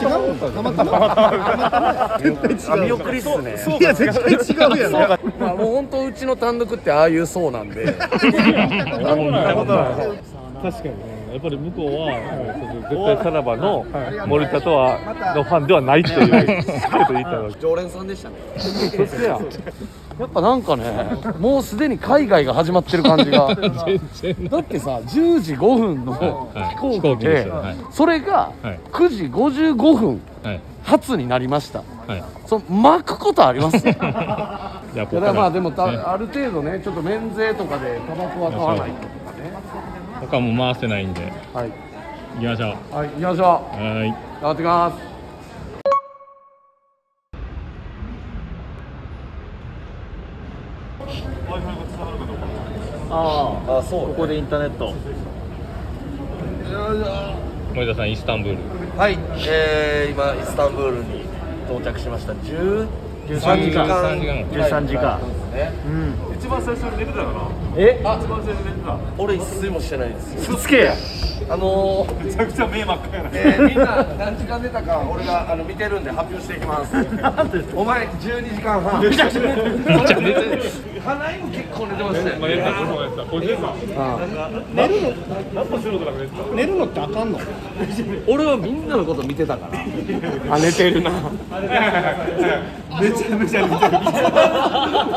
違うたまたま。絶対違う。見送りっすね。いや絶対違うやん。まあもう本当うちの単独ってああいうそうなんで。確かにね。やっぱり向こうは絶対さらばの森田とはのファンではないっていう常連さんでしたねややっぱなんかねもうすでに海外が始まってる感じが。全然だってさ10時5分のはい。飛行機ではい。それがはい。9時55分はい。発になりました。はい。その巻くことありますだ から。まあでもある程度ねちょっと免税とかでタバコは買わないとかね。他も回せないんで。はい。行きましょう。はい行きましょう。はい。頑張ってきますああそうここでインターネット。森田さんイスタンブール。はい、えー、今イスタンブールに到着しました。10 13時間。13時間。13時間。ね。一番最初に寝てたかな？え？あ一番最初に寝てた。俺一睡もしてないです。嘘つけやあのーめちゃくちゃ目真っ赤やな。えー、みんな何時間寝たか俺があの見てるんで発表していきます。お前12時間半めちゃくちゃ花井も結構寝てましたよまあ、やった俺もやったこれさ寝るの寝てた寝るのってあかんの？俺はみんなのこと見てたから。あ寝てるな。めちゃめちゃ寝てる。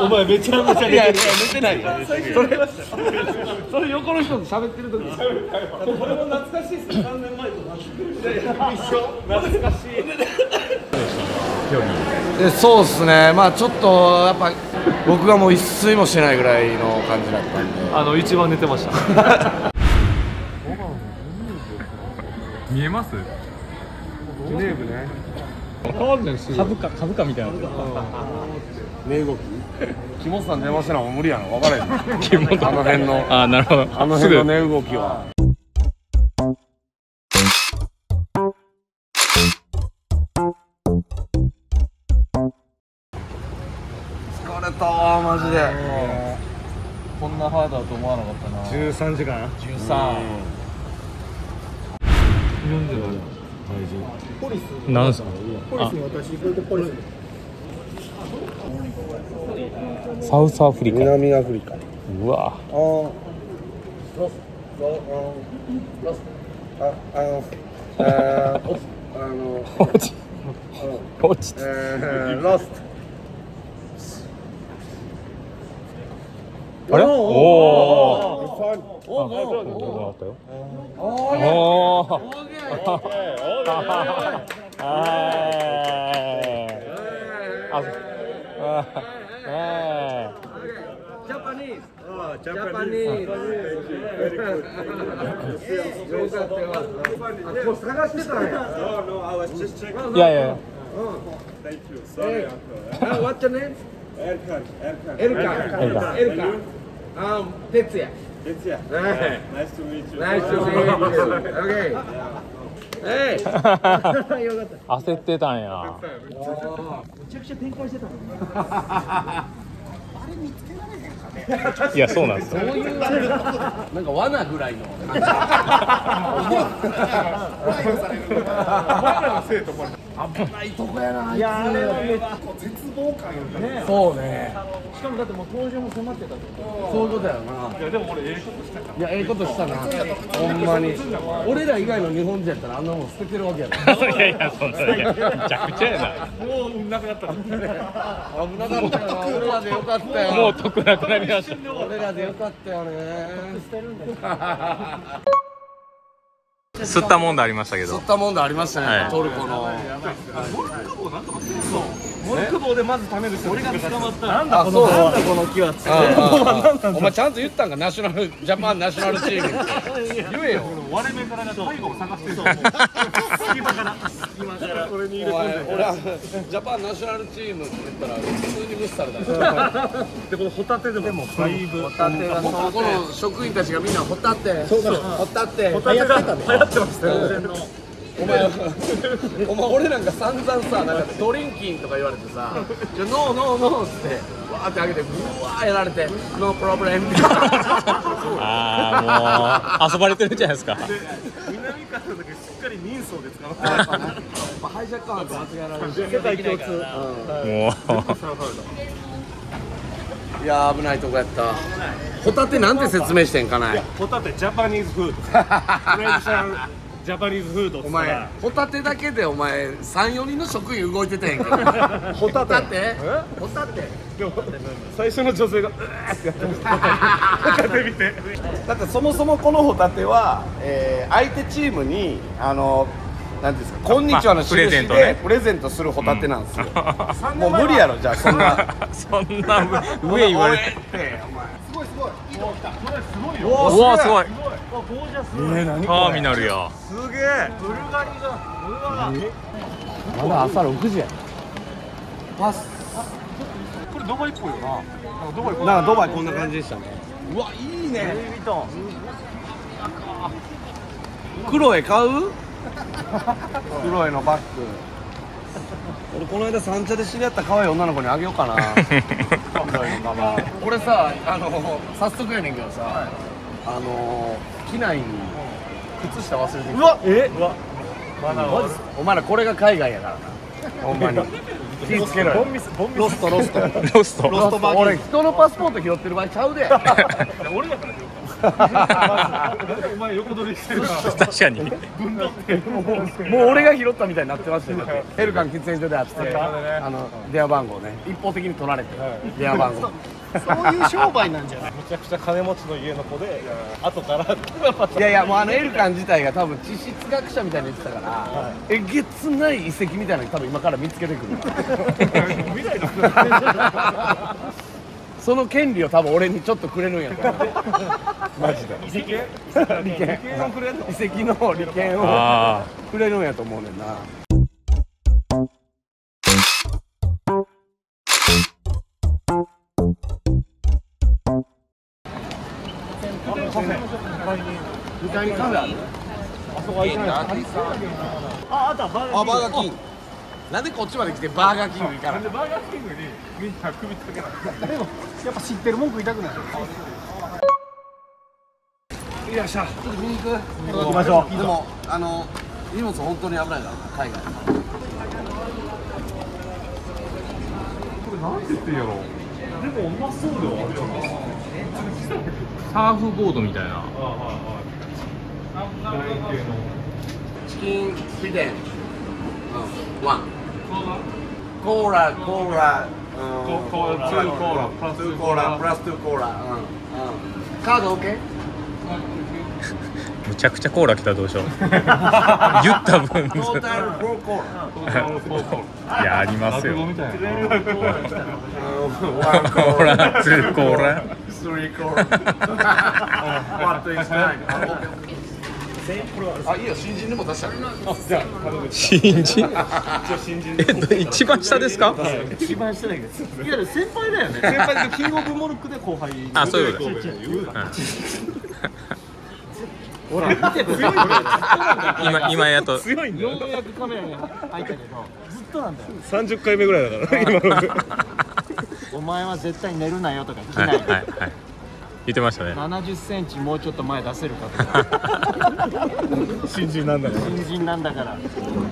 お前めちゃめちゃいやいや寝てないよ。それそれ横の人と喋ってる時も懐かしいっす3年前と懐かしいでそうですね。まあちょっとやっぱ僕がもう一睡もしてないぐらいの感じだったんで。あの一番寝てました。見えます？ジュネーブね株価株価みたいな値動き？木本さん電話したらもう無理やの？分からへん あの辺の。あなるほど。あの辺の値動きは疲れたわマジで。こんなハードだと思わなかったな。13時間？13なんすかポリスに私これでポリスにサウスアフリカ。南アフリカ。うわ。あ。あ。あの。落ち。落ち。えーロスあれ？おおおおおあったよおおジャパニー。ズジャパニー。ズよかったよあこう探してたんやいやいや Hey, uh, what's your name? エルカン。エルカン。エルカン。あ、哲也。哲也。ナイスとみち。ナイスとみち。オッケー。えい、焦ってたんや。めちゃくちゃ転校してたもん、ね。いやそうなんですよ。そういうなんか罠ぐらいの。危ないとこやないやあれ絶望感ねそうねしかもだってもう登場も迫ってたそういうことやな。いやでも俺ええことしたいやええことしたな。ほんまに。俺ら以外の日本人やったらあんなもん捨ててるわけやろ。いやいやそんないやめちゃくちゃやもうなくなった。危なかったよな俺らでよかったなよもう得なくなりました。俺らでよかったよね。吸ったもんでありましたけど。吸ったもんでありましたね、はい。トルコのモルク棒でまず貯める人俺が捕まった。なんだこのなんだこの木はお前ちゃんと言ったんか？ナショナルジャパンナショナルチーム。言えよ。割れ目からが背後を探してるお前俺はジャパンナショナルチームって言ったら普通に無視されたよ。でこのホタテでもだいぶ。ホタテがここの職員たちがみんなホタテ。ホタテ。タテが流行ってましたよお前お前俺なんか散々さなんかドリンキンとか言われてさ「じゃノーノーノー」ってわーってあげてブワーやられて「ノープロブレム」みたいなああもう遊ばれてるじゃないですか。南風の時しっかり人相で使うやっぱハイジャックは間違いない世界共通。もいやー危ないとこやった。ホタテなんて説明してんかな。ホタテジャパニーズフードフレンチさんジャパニーズフードっつお前ったら。ホタテだけでお前34人の職員動いてたやんけど。ホタテ？ホタテ？でも最初の女性がうわーってやってましたホタテ見て。だってそもそもこのホタテは、えー相手チームにあのなんていうんですか「こんにちは」の印プレゼントでね。プレゼントするホタテなんですよ、もう無理やろじゃあそんな。そんな上言われて。おうわすごいえー、何ターミナルや。すげえ。まだ朝6時や。パス。これドバイっぽいよな。なんかドバイなんかドバイこんな感じでしたね。うわいいね。クロエ買う？クロエのバッグ。俺この間三茶で知り合った可愛い女の子にあげようかな。俺さあの早速やねんけどさ。あの機内に靴下忘れてきた。うわえ？うわ。マジお前らこれが海外やからな。ほんまに。気ぃつけろよ。ロストロスト。ロスト。ロストバッグ俺人のパスポート拾ってる場合ちゃうで。俺だからお前横取りしてるな。確かに。もう俺が拾ったみたいになってましたよヘルカン喫煙所であってあの電話番号ね。一方的に取られて。電話番号。そういう商売なんじゃない？めちゃくちゃ金持ちの家の子で後からいやいやもうあのエルカン自体が多分地質学者みたいに言ってたから、えげつない遺跡みたいなの多分今から見つけてくる その権利を多分俺にちょっとくれるんやと思うマジで。遺跡？遺跡？の利権をあくれるんやと思うねんな2階にカフェ。あるあバーあバーガーキング。なんでこっちまで来てバーガーキング行かないバーガーキングにみんな首かけないでもやっぱ知ってる文句言いたくないよっしゃちょっと見に行く行きましょうでもあの荷物本当に危ないからな海外。なんて言ってんやろ。でもうまそうではあるよなサーフボードみたいな。チキンフィデン。うん。ワン。コーラコーラ。うん。コーラツーコーラプラスコーラ。プラスツーコーラカード OK? むちゃくちゃコーラ来たらどうしよう。言った分。いやありますよ。落語みたいなうんワンココーーラ。ラツーコーラ。スリーコーラ。What is time? あ、いいよ、新人でも出した新人？えど一番下ですか？一番してないけどいや先輩だよね。先輩でキングオブモルックで後輩。あそういうこと。言うなほら、見て強い今今やっと。強いんだよ。ようやくカメラに入ったけどずっとなんだよ。30回目ぐらいだから今の。お前は絶対寝るなよとか機内はいはいはい。言ってましたね。70センチもうちょっと前出せるかとか。新人なんだから。新人なんだから。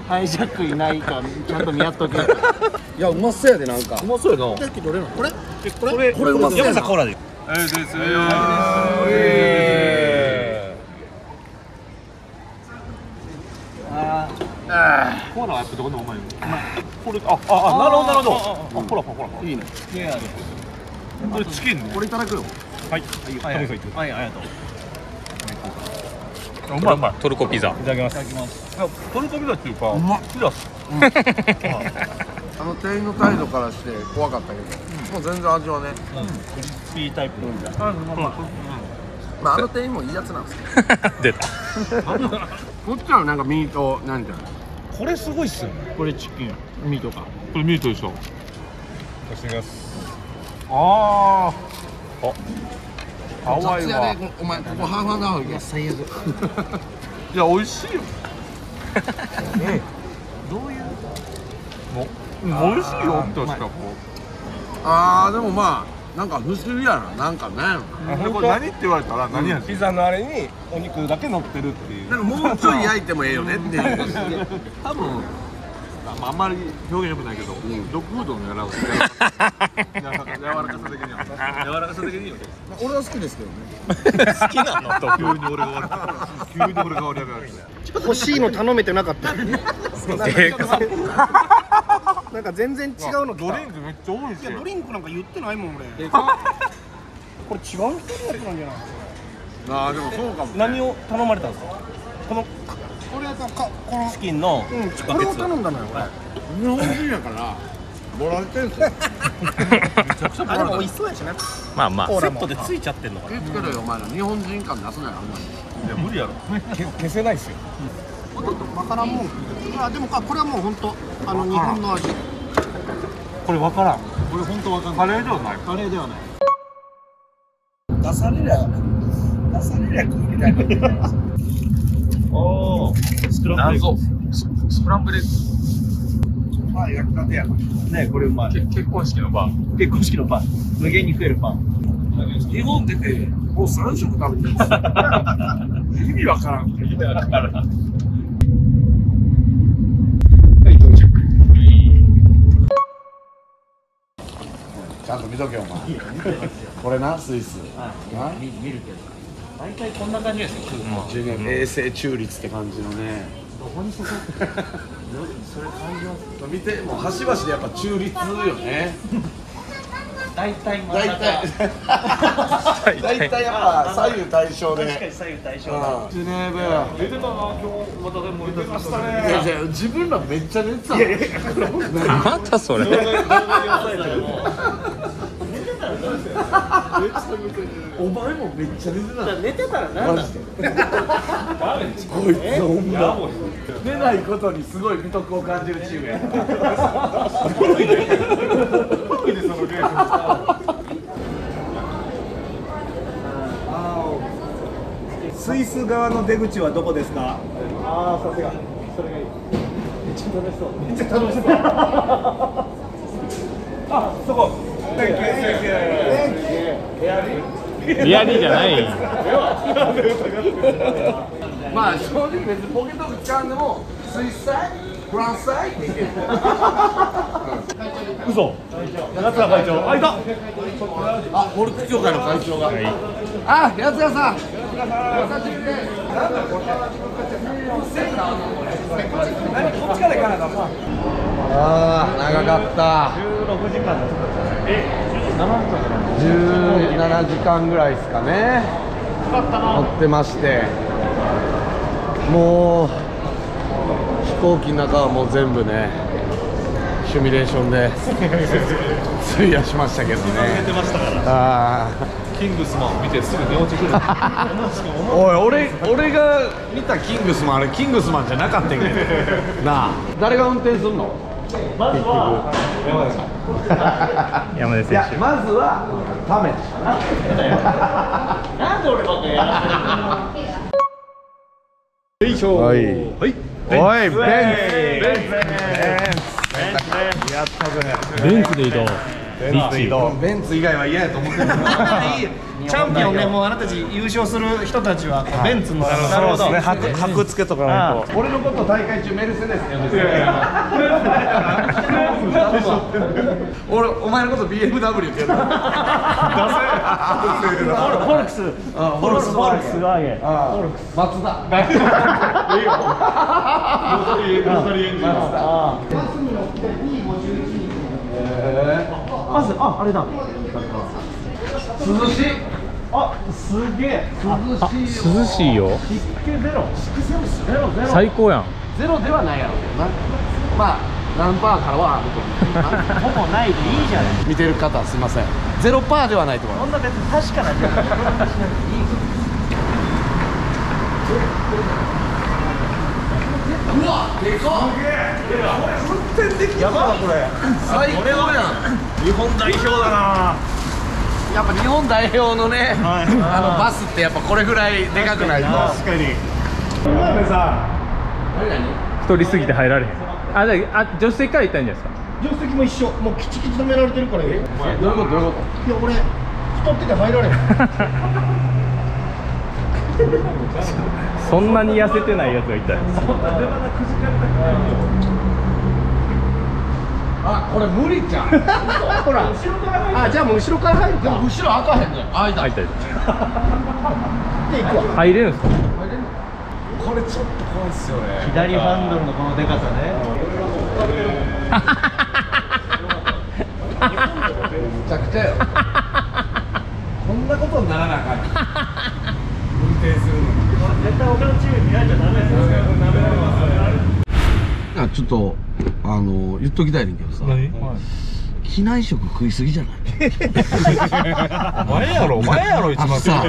ハイジャックいないかちゃんと見やっとけ。いや、うまそうやで、なんか。うまそうやな。これ？これこれうまそうやな山さんコーラでえですよコーラはやっぱどこでもうまいよこれあああなるほどなるほど。あほらほらほら。いいね。これチキンね。これいただくよ。はい。はいはいはいはい。ありがとう。うまい。うまいトルコピザ。いただきます。いただきます。トルコピザっていうかまっ。ピザ あの店員の態度からして怖かったけど、もう全然味はね、クリスピータイプあまあまあまあ、あの店員もいいやつなんですけ 出た。ど こっちはなんかミートなんていうのこれすごいっすよね。これチキンミートか。これミートでしょ。出してみますああ雑淡いわ。やでお前ここハーフハーフいけ最悪。いや美味しいよ。どういう？もう美味しいよ確かこあーでもまあなんか不思議やななんかねでこれ何って言われたら何やピザのあれにお肉だけ乗ってるっていう。なんかもうちょい焼いてもええよねっていう。多分まあ、あんまり表現よくないけど、ドッグフードのやら柔らか柔らかさ的には。柔らかさ的には俺は好きですけどね。好きなの？と急に俺が悪く急に俺が悪くなる欲しいの頼めてなかった なんか全然違うの来た。ドリンクめっちゃ多いし。いやドリンクなんか言ってないもん俺。これ違う人のやつなんじゃないああでもそうかも何を頼まれたんですか？このこれかこのチキンのうんこれを頼んだのよ俺。日本人やからもらってんすよ。あでも美味しそうやしな。まあまあコーラも。でついちゃってんのか気付けろよお前ら。日本人感出すなよあんまり。いや無理やろ。け消せないっすよわからんもん。あでもあこれはもう本当あの日本の味。これ分からん。これ本当分かんない。カレーではない。カレーではない。出されりゃ出されりゃ食うみたいなおおスクランブル謎。スクランブルまあ焼きたてやから。ねこれうまい。け結婚式のバー結婚式のパン。無限に食えるパン。日本出てもう3食食べてる 意味わからんちゃんと見とけよお前。これなスイス。な？見見るけど。大体こんな感じですよ食うの10年衛生中立って感じのね。どこにそこ？それ感じます。見てもう端々でやっぱ中立よね大体真ん大中。体大体やっぱ左右対称で。確かに左右対称うんジュネーブ。出てたな今日またでも出てましたね。いやいや自分らめっちゃ寝てたのまたそれ。お前もめっちゃ寝てた。の寝てたら何だマジで。こいつほんま寝ないことにすごい美徳を感じるチームや スイス側の出口はどこですか？ああさすがそれがいい。めっちゃ楽しそう。めっちゃ楽しそう。あそこ.リアリーじゃないまあ正直別にポケット使わんでもスイスサイ？フランスサイ？って言ってる嘘。会長。あいた。あモルク協会の会長が、あやつやさん。お久しぶりですこっちから行かないとああ長かった。16時間だ17時間ぐらいですかね。乗ってまして。もう飛行機の中はもう全部ねシミュレーションで費やしましたけどね。出ましたからあキングスマンを見てすぐ寝落ちくる。あ おい俺俺が見たキングスマンあれキングスマンじゃなかったけど。なあ。誰が運転すんの？まずは山根いやまずはタメなんで俺ばっかやらせるの？はい。はい。おい。ベンツ。ベンツベンツで移動ベンツ移動ベンツ以外は嫌やと思ってる。チャンピオンねもうあなたたち優勝する人たちはこうベンツのなるほど箔箔付けとかないと。俺のこと大会中メルセデスって呼んで俺お前のこと BMW って呼んでフォルクス。フォルクス。フォルクス。ワーゲン松田。まずああれだ。涼しい。あすげえ。涼しいよ。湿気ゼロ湿気ゼロ。ゼロゼロ。最高やん。ゼロではないやろ。うけどなまあ何パーからはあると思う。ほぼないでいいじゃない見てる方すいません。ゼロパーではないと思いまそんな別に確かな情報しなくていいすうわでかっやこれ。最高やん。日本代表だな。やっぱ日本代表のね、あのバスってやっぱこれぐらいでかくないと。確かに。今でさ太りすぎて入られへん。あじゃああ助手席から行ったんじゃないですか？助手席も一緒。もうキチキチ止められてるからよいやどういうこと？どういうこ俺太ってて入られへん。そんなに痩せてないやつがいたよあこれ無理じゃん。ほら。あじゃあもう後ろから入るか。後ろ開かへんねん開いた入ったで行くわ。入れるんすか？これちょっと怖いっすよね。左ハンドルのこのデカさね。むちゃくちゃよ。こんなことにならなあかん運転するの。絶対他のチーム見られちゃダメですよあちょっとあの言っときたいねんけどさ。機内食食いすぎじゃない？お前やろお前やろ一あのさ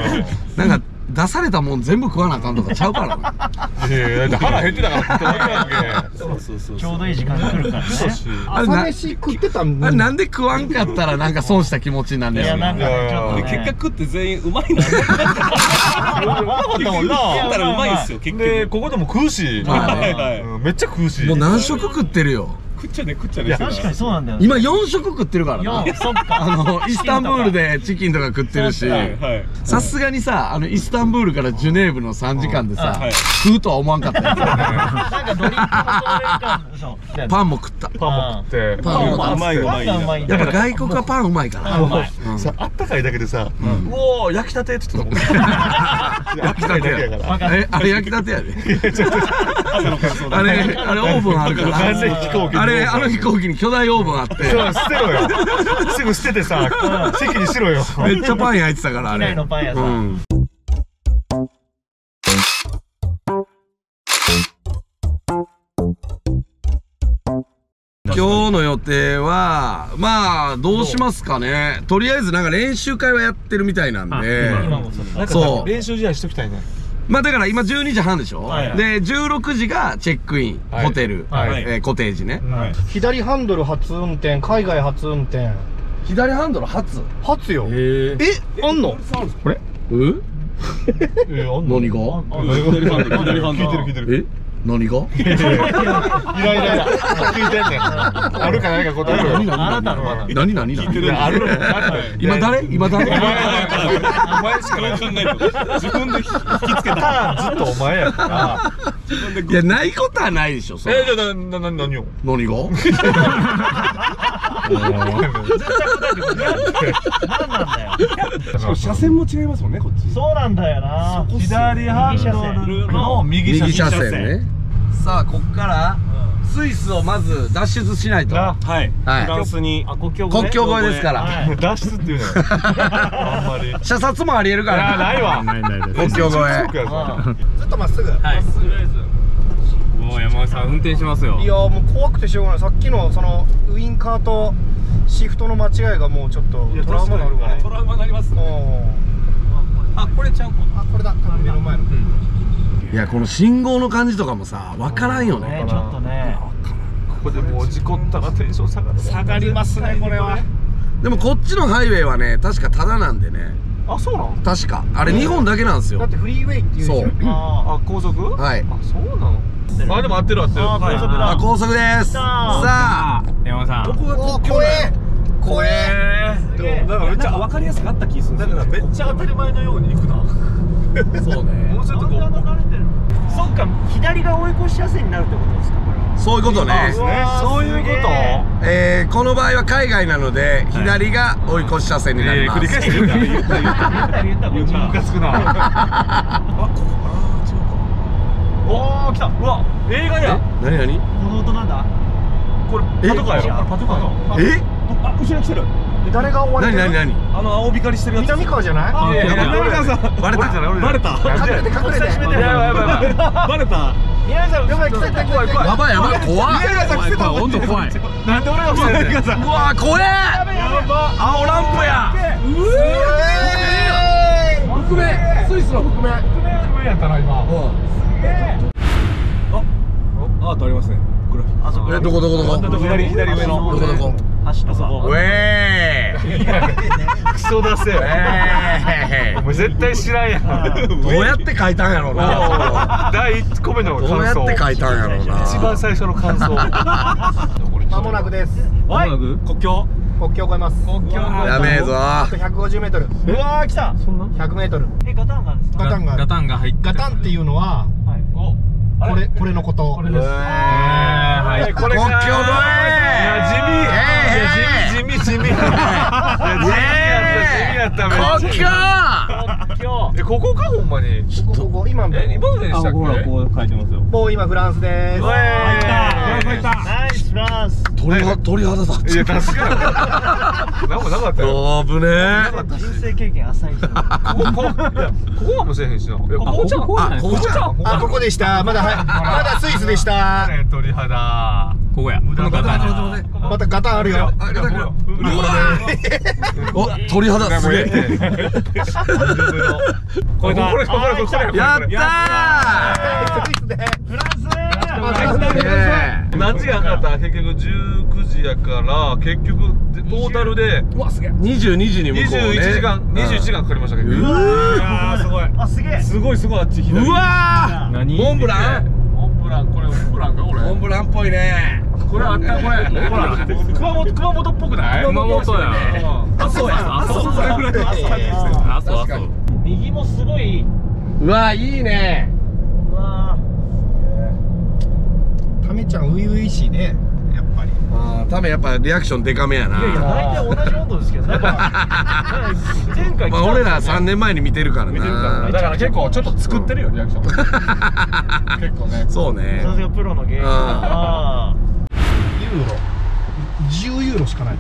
なんか出されたもん全部食わなあかんとかちゃうからな。いやいやだって腹減ってたから食ってわけやんけそうそうそうちょうどいい時間が来るからね。あれな朝飯食ってたん。なんで食わんかったらなんか損した気持ちになんねんいやなんかねちょっと。ね結果食って全員うまいな。うまかったもんな食ったらうまいんすよ結局。でここでも食うし。はいはいうんめっちゃ食うし。もう何食食ってるよ食っちゃね食っちゃね確かにそうなんだよね。今4食食ってるからな。よそっか。あのイスタンブールでチキンとか食ってるし。はい。さすがにさあのイスタンブールからジュネーブの3時間でさ、はい。食うとは思わんかったよ。なんかドリンクもパンも食った。パンも食って。パンもうまいうまいやっぱ外国はパンうまいから。うまいうん。さあったかいだけでさ、うおー焼きたてって言ってたもん。焼きたてやから。えあれ焼きたてやで。あれあれオーブンあるから。あれあの飛行機に巨大オーブンあって。そう捨てろよ。すぐ捨ててさ席にしろよ。めっちゃパン焼いてたからあ機れ内のパン屋さん。うん。今日の予定はまあどうしますかね。とりあえずなんか練習会はやってるみたいなんで。今もそう。なんかそう。練習試合しときたいねまあだから今12時半でしょ、はいで16時がチェックイン、はい。ホテル、はい。えーコテージね、はい。左ハンドル初運転海外初運転。左ハンドル初？初よ。ええあんの？これ？え？えあんの？何が？左ハンドル左ハンドル。聞いてる聞いてるえ？何が？イライライラ聞いてんねん。あるかないか答えろよ。何何何？何何いやあるの今誰？今誰？お前しかない。考える自分で引きつけた。ずっとお前やから。いやないことはないでしょそれえじゃあななな何を？何が？何なんだよ車線も違いますもんねこっち。そうなんだよな。左ハンドルの右車右車線線ね。さあこっからスイスをまず脱出しないと。な。はい。はい。フランスに。あ国境国境越えですから、はい。脱出っていうのよ あんまり。射殺もありえるかいやらないわ国境越えかずっとまっすぐ。はい。もう山口さん運転しますよ。いやもう怖くてしょうがない。さっきのそのウインカーとシフトの間違いがもうちょっとトラウマになるわトラウマになりますうん。あこれちゃうか。あこれだ。目の前の。いやこの信号の感じとかもさ分からんよね。ねちょっとね。ここでもう事故ったらテンション下がる下がりますねこれは。でもこっちのハイウェイはね確かタダなんでねあそうなの？確か。あれ2本だけなんですよ。だってフリーウェイっていうそう。ああ高速？はい。あそうなの？あでも合ってる合ってる。あ高速だ。あ高速です。さあ。山口さん。ーお怖え。怖え。でもなんかめっちゃ分かりやすくなった気する。んですよめっちゃ当たり前のように行くな。そうね。もうちょっと。こう。そっか左が追い越し車線になるってことですか？そういうことね。ね。そういうこと？えーこの場合は海外なので左が追い越し車線になります。繰り返して言くな あここあ違うか。おお来た。うわ映画や。何何？この音なんだ？これパトカーやろ。パトカー。やえ？あ後ろ来てる。誰が追われてる何何何？あの青光りしてるやつ。南川じゃない？いやいややばい南川さん。バレた。バレた。隠れて隠れて。やばいやばいやばい。バレた宮根さんやばい来た来た来た来たやばいやばい怖い。怖い怖い本当怖い。なんで俺が来てんねん。うわ怖え。青ランプや。覆面スイスの覆面覆面やったな今。あとありますね。あそこえどこどこどこ左左上の。どこどこ？橋とそこウェーイクソ出せえお前絶対知らんやん。ー どうやって書いたんやろうな。第1個目の感想。どうやって書いたんやろうな。一番最初の感想。間もなくです。国境？国境を越えます。国境。やべえぞ。あと150メートル。うわー来た。そんな？100メートル。えガタンがあるんですか？ガタンガタンが入ってガタンっていうのはこれこれのこと。これです。はい。これ地味。いや地味地味地味えここかほんまに？ここ今も。え今まででしたっけ？ほらこう書いてますよ。う今フランスです。ナイスフランス。鳥は鳥肌立いや確かに。何もなかった。よつ危ね人生経験浅い人。ここここいやここかもしれへんしな。ここちゃん。ここじゃないあここじゃん。あここでした。まだはい。まだスイスでした。ね鳥肌ここや。このガタンまたガタンあるよ。お鳥肌すげえ。これこれこれこれこれやったフランス。ー何時間った？結局19時やから結局でトータルで22時に向こうね。21時間21時間かかりましたけどうわー。すごいあすげえすごいすごいあっち左。うわー。何？モンブラン？モンブラン。これモンブランかこれ。モンブランっぽいねこれあったこれ。ほら熊本熊本っぽくない？熊本や。あそうや。あそう。それぐらいのあそうあそう右もすごい。うわいいね。うわタメちゃん初々しいね。やっぱり。あー多分やっぱリアクションデカめやな。いやいや大体同じ温度ですけどね。前回まあ俺ら3年前に見てるからな。だから結構ちょっと作ってるよリアクション。結構ね。そうね。さすがプロの芸人あユーロ。10ユーロしかない。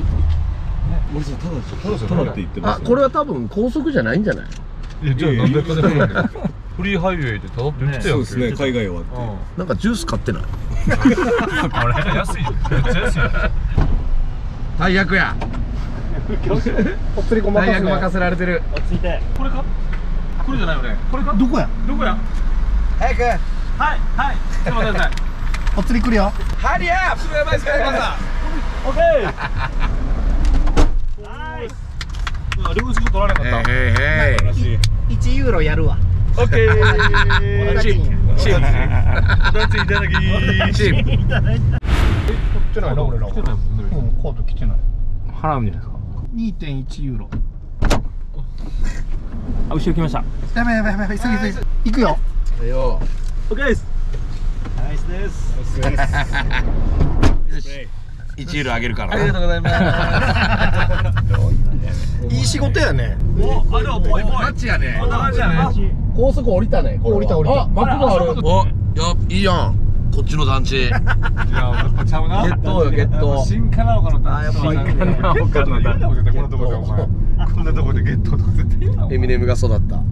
ただって言ってあこれは多分高速じゃないんじゃない？えじゃあなんで金払うのフリーハイウェイでたどってきてよそうですね海外は。ってなんかジュース買ってない？これ？安いよ。めっちゃ安いよ。大役や。お釣り任せられてる。落ち着いて。これか？これじゃないよね。これか？どこや？どこや？早く。はいはい。ちょっと待ってくださいお釣り来るよ。ハリアップやばいっすかオッケー。取られなかった。んへいへいへい1ユーロやるわ。オッケー。チーム。チーム。お立ちいただきチーム。来てないな俺らはうんカード来てない。払うんじゃないですか？2.1ユーロ。あ後ろ来ました。やばいやばいやばい急ぎ急ぎ。行くよよ。オッケーですナイスです。1ユーロあげるからありがとうございます。いい仕事やね。おあでもぽいぽい。マッチやね。こんな感じやね。高速降りたね降りた降りたあマクドあるおやいいやん。こっちの団地。いややっぱちゃうな。ゲットよゲット。新金岡の団地あやっぱ新金岡の団地絶対こんなとこでお前。こんなとこでゲットとか絶対エミネムが育った。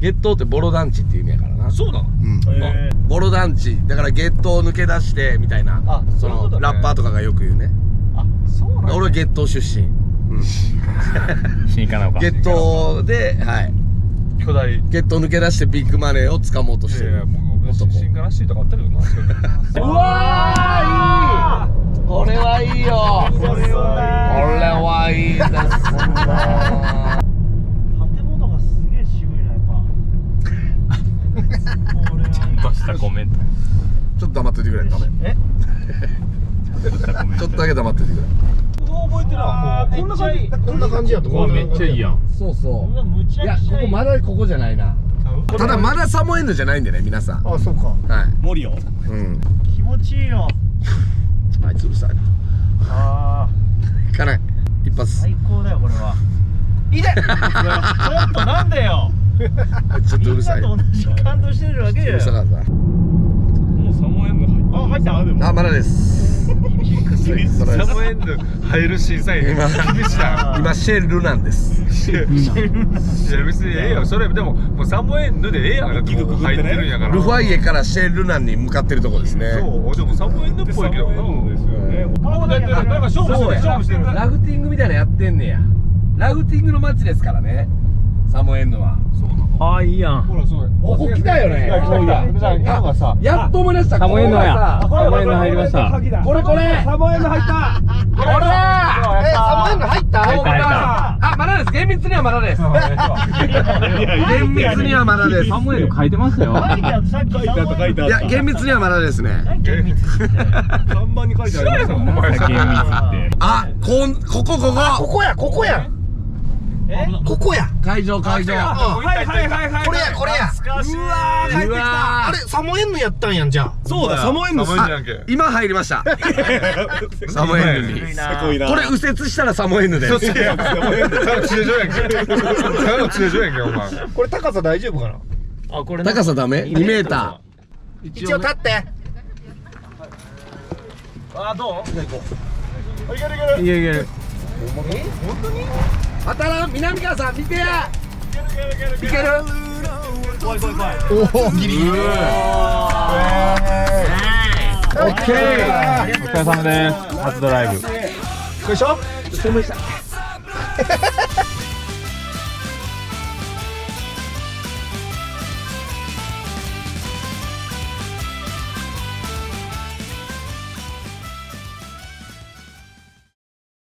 ゲットってボロ団地っていう意味やからなそうなの？うん。へボロ団地だからゲットを抜け出してみたいなあそのそういうことね。ラッパーとかがよく言うね。あそうなの俺はゲット出身。うん。新金岡ゲットではい。巨大。いゲットを抜け出してビッグマネーを掴もうとしてる。やいやもう男新金らしいとかあったけどな。うわーいい。これはいいよ。これはいいです ね建物がすげえ渋いなやっぱこれはいいとしたコメントちょっと黙っててくれ。ダメえ？ちょっとだけ黙っててくれ。覚えてるわ。もうこんな感じこんな感じやとう。わめっちゃいいやんそうそう。いやここまだここじゃないな。ただまだサモエンヌじゃないんでね皆さん。あそうか。はい。森よ。うん。気持ちいいよあいつうるさいな。ああ行かない。一発。最高だよこれは。いいで ちょっとなんでよ。ちょっとうるさい。みんなと同じ感動してるわけようるさかった。もうサモエンヌ入ったあまだ です。サムエンド入る審査員。今厳しいな今シェルなんです。いや別にええよそれでももうサムエンドでええやんだってもう入ってるんやからルファイエからシェルナンに向かってるとこですねそうでもサムエンドっぽいけどななんか勝負してる勝負してるラフティングみたいなのやってんねやラフティングの街ですからねサモエンヌはああいいやん。ほらそう。ここ来たよね。そういやじゃあ今がさやっと思い出した。サモエンヌやサモエンヌ入りました。これこれ。サムエンド入った。これだえサモエンヌ入った？入った入った。あまだです。厳密密にはまだです。厳密にはまだです。サムエル書いてますよ。書いや厳密にはまだですね。看板に書いてありましたお前厳密って。あこんここここ。ここやここやここや。会場会場。はいはいはいはいこれやこれや。うわー帰ってきた。あれサモエンヌやったんやんじゃあ。そうだサモエンヌあ今入りました。サモエンヌに。これ右折したらサモエンヌで。すこれ高さ大丈夫かな？あこれ高さダメ？2メータ一応立って。いけるいける。ー当たらん南川さん見てや。いけるおおギリギリ。オッケー。お疲れ様です。初ドライブ。よいしょ